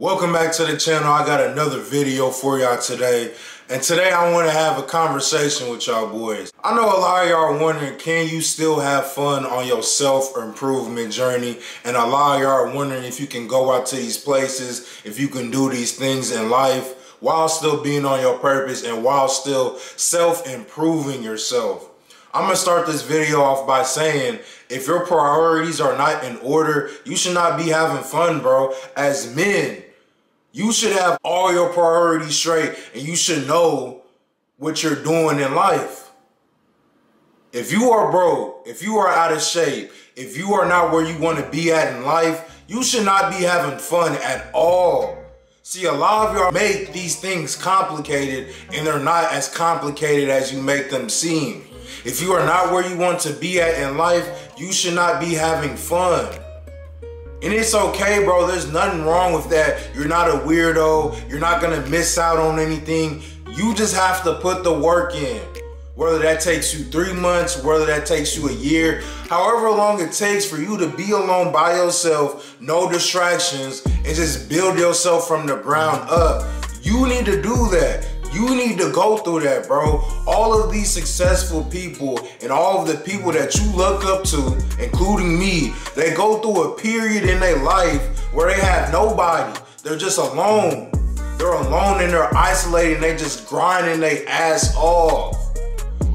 Welcome back to the channel. I got another video for y'all today. And today I want to have a conversation with y'all boys. I know a lot of y'all are wondering, can you still have fun on your self-improvement journey? And a lot of y'all are wondering if you can go out to these places, if you can do these things in life while still being on your purpose and while still self-improving yourself. I'm gonna start this video off by saying if your priorities are not in order, you should not be having fun, bro. As men, you should have all your priorities straight and you should know what you're doing in life. If you are broke, if you are out of shape, if you are not where you want to be at in life, you should not be having fun at all. See, a lot of y'all make these things complicated and they're not as complicated as you make them seem. If you are not where you want to be at in life, you should not be having fun. And it's okay, bro. There's nothing wrong with that. You're not a weirdo. You're not gonna miss out on anything. You just have to put the work in. Whether that takes you three months, whether that takes you a year, however long it takes for you to be alone by yourself, no distractions, and just build yourself from the ground up. You need to do that. You need to go through that, bro. All of these successful people and all of the people that you look up to, including me, they go through a period in their life where they have nobody. They're just alone. They're alone and they're isolated and they just grinding their ass off.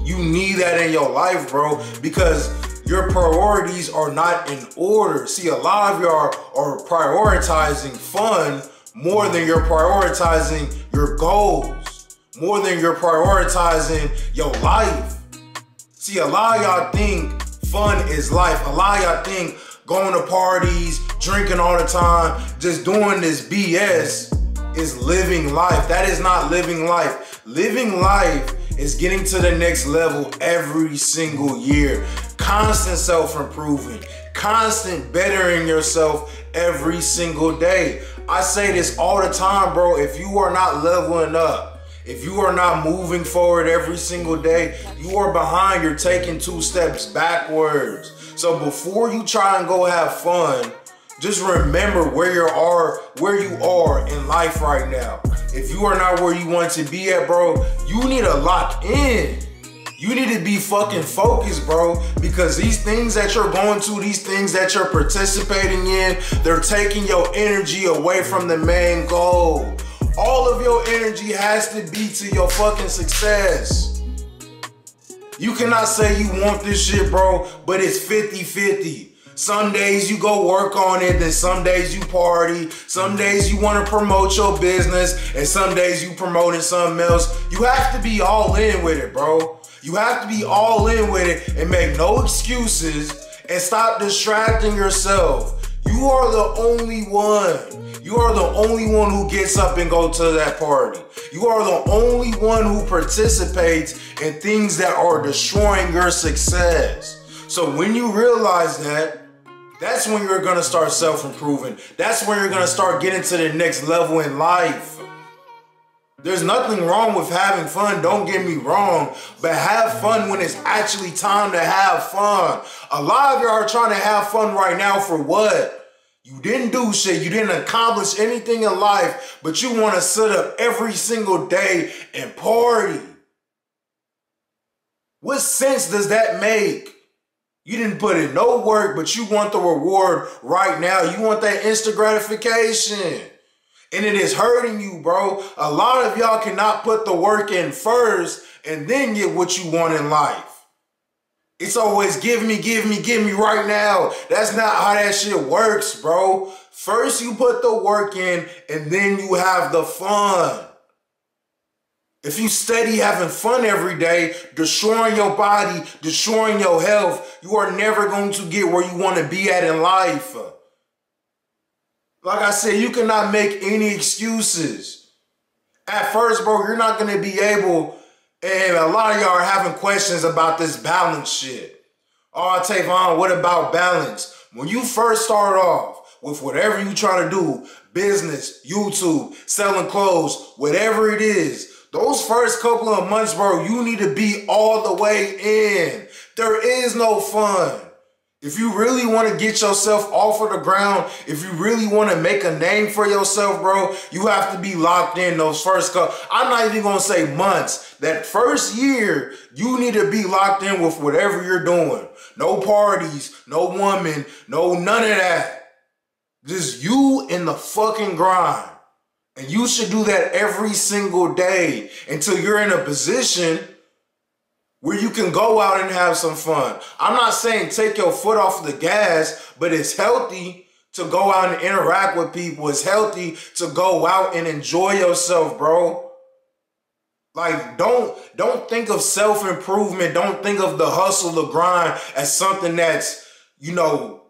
You need that in your life, bro, because your priorities are not in order. See, a lot of y'all are prioritizing fun more than you're prioritizing your goals more than you're prioritizing your life. See, a lot of y'all think fun is life. A lot of y'all think going to parties, drinking all the time, just doing this BS is living life. That is not living life. Living life is getting to the next level every single year. Constant self-improving, constant bettering yourself every single day. I say this all the time, bro. If you are not leveling up, if you are not moving forward every single day, you are behind. You're taking two steps backwards. So before you try and go have fun, just remember where you are, where you are in life right now. If you are not where you want to be at, bro, you need to lock in. You need to be fucking focused, bro, because these things that you're going to, these things that you're participating in, they're taking your energy away from the main goal. All of your energy has to be to your fucking success. You cannot say you want this shit, bro, but it's 50-50. Some days you go work on it, then some days you party. Some days you want to promote your business, and some days you promoting something else. You have to be all in with it, bro. You have to be all in with it and make no excuses and stop distracting yourself. You are the only one. You are the only one who gets up and go to that party. You are the only one who participates in things that are destroying your success. So when you realize that, that's when you're gonna start self-improving. That's when you're gonna start getting to the next level in life. There's nothing wrong with having fun, don't get me wrong, but have fun when it's actually time to have fun. A lot of y'all are trying to have fun right now for what? You didn't do shit, you didn't accomplish anything in life, but you want to sit up every single day and party. What sense does that make? You didn't put in no work, but you want the reward right now. You want that instant gratification. And it is hurting you, bro. A lot of y'all cannot put the work in first and then get what you want in life. It's always give me, give me, give me right now. That's not how that shit works, bro. First you put the work in and then you have the fun. If you steady having fun every day, destroying your body, destroying your health, you are never going to get where you want to be at in life. Like I said, you cannot make any excuses. At first, bro, you're not going to be able, and a lot of y'all are having questions about this balance shit. Oh, Tavon, what about balance? When you first start off with whatever you trying to do, business, YouTube, selling clothes, whatever it is, those first couple of months, bro, you need to be all the way in. There is no fun. If you really want to get yourself off of the ground, if you really want to make a name for yourself, bro, you have to be locked in those first couple. I'm not even going to say months. That first year, you need to be locked in with whatever you're doing. No parties, no woman, no none of that. Just you in the fucking grind. And you should do that every single day until you're in a position where you can go out and have some fun. I'm not saying take your foot off the gas, but it's healthy to go out and interact with people. It's healthy to go out and enjoy yourself, bro. Like don't don't think of self-improvement, don't think of the hustle, the grind as something that's, you know,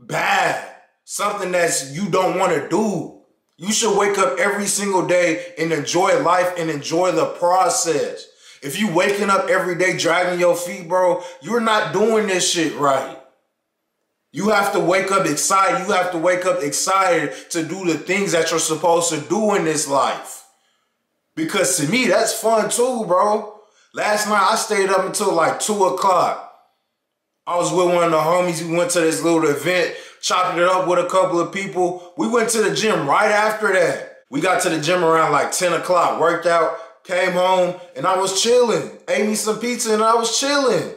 bad, something that's you don't want to do. You should wake up every single day and enjoy life and enjoy the process. If you waking up every day dragging your feet, bro, you're not doing this shit right. You have to wake up excited. You have to wake up excited to do the things that you're supposed to do in this life. Because to me, that's fun too, bro. Last night, I stayed up until like 2 o'clock. I was with one of the homies. We went to this little event, chopping it up with a couple of people. We went to the gym right after that. We got to the gym around like 10 o'clock, worked out, Came home and I was chilling. Ate me some pizza and I was chilling.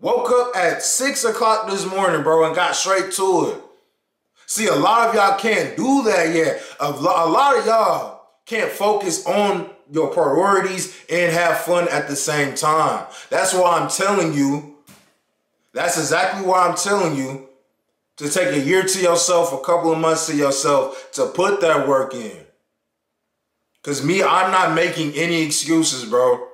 Woke up at 6 o'clock this morning, bro, and got straight to it. See, a lot of y'all can't do that yet. A, lo a lot of y'all can't focus on your priorities and have fun at the same time. That's why I'm telling you, that's exactly why I'm telling you to take a year to yourself, a couple of months to yourself, to put that work in. Because me, I'm not making any excuses, bro.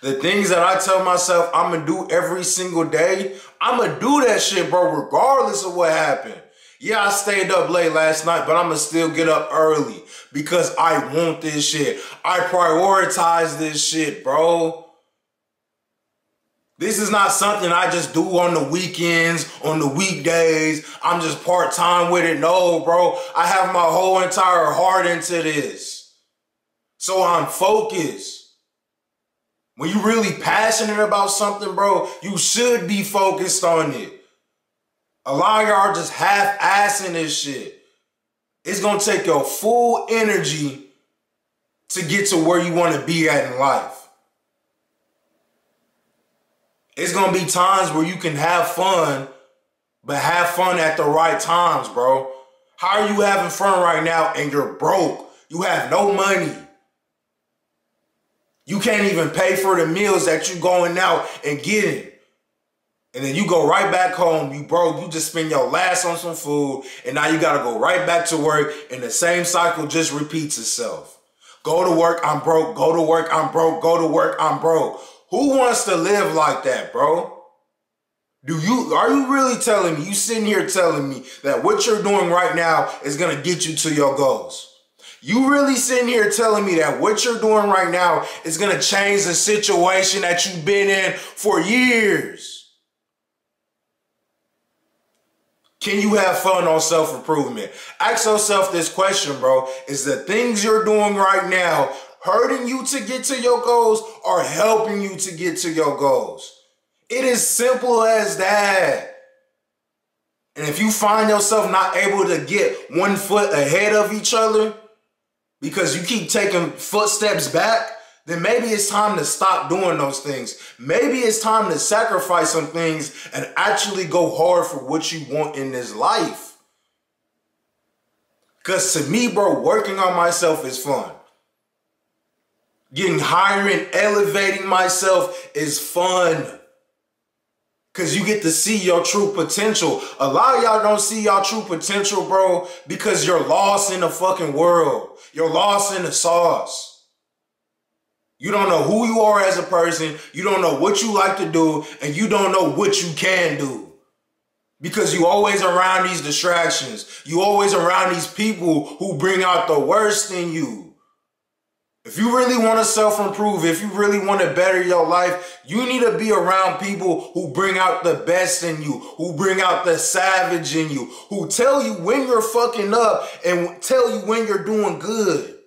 The things that I tell myself I'm to do every single day, I'm to do that shit, bro, regardless of what happened. Yeah, I stayed up late last night, but I'm to still get up early because I want this shit. I prioritize this shit, bro. This is not something I just do on the weekends, on the weekdays. I'm just part-time with it. No, bro. I have my whole entire heart into this. So I'm focused. When you really passionate about something, bro, you should be focused on it. A lot of y'all just half-assing this shit. It's gonna take your full energy to get to where you want to be at in life. It's gonna be times where you can have fun, but have fun at the right times, bro. How are you having fun right now and you're broke? You have no money. You can't even pay for the meals that you going out and getting. And then you go right back home, you broke, you just spend your last on some food, and now you gotta go right back to work, and the same cycle just repeats itself. Go to work, I'm broke, go to work, I'm broke, go to work, I'm broke. Who wants to live like that, bro? Do you are you really telling me, you sitting here telling me that what you're doing right now is gonna get you to your goals? You really sitting here telling me that what you're doing right now is going to change the situation that you've been in for years. Can you have fun on self-improvement? Ask yourself this question, bro. Is the things you're doing right now hurting you to get to your goals or helping you to get to your goals? It is simple as that. And if you find yourself not able to get one foot ahead of each other, because you keep taking footsteps back, then maybe it's time to stop doing those things. Maybe it's time to sacrifice some things and actually go hard for what you want in this life. Because to me, bro, working on myself is fun. Getting higher and elevating myself is fun. Cause you get to see your true potential. A lot of y'all don't see y'all true potential, bro, because you're lost in the fucking world. You're lost in the sauce. You don't know who you are as a person. You don't know what you like to do, and you don't know what you can do. Because you always around these distractions. You always around these people who bring out the worst in you. If you really want to self-improve, if you really want to better your life, you need to be around people who bring out the best in you, who bring out the savage in you, who tell you when you're fucking up and tell you when you're doing good.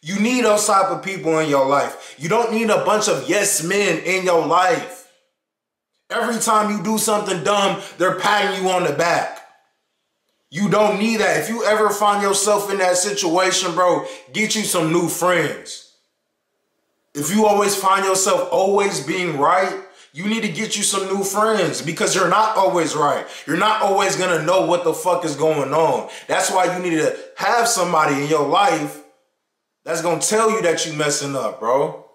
You need those type of people in your life. You don't need a bunch of yes men in your life. Every time you do something dumb, they're patting you on the back. You don't need that. If you ever find yourself in that situation, bro, get you some new friends. If you always find yourself always being right, you need to get you some new friends because you're not always right. You're not always going to know what the fuck is going on. That's why you need to have somebody in your life that's going to tell you that you're messing up, bro.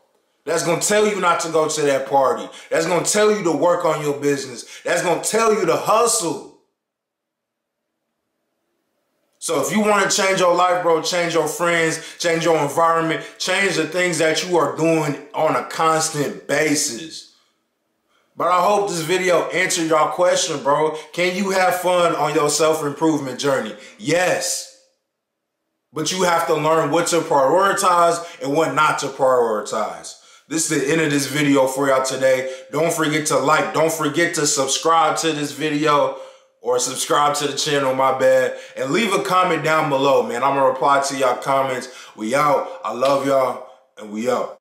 That's going to tell you not to go to that party. That's going to tell you to work on your business. That's going to tell you to hustle. So if you want to change your life, bro, change your friends, change your environment, change the things that you are doing on a constant basis. But I hope this video answered y'all question, bro. Can you have fun on your self-improvement journey? Yes. But you have to learn what to prioritize and what not to prioritize. This is the end of this video for y'all today. Don't forget to like, don't forget to subscribe to this video or subscribe to the channel, my bad. And leave a comment down below, man. I'm gonna reply to y'all comments. We out. I love y'all and we out.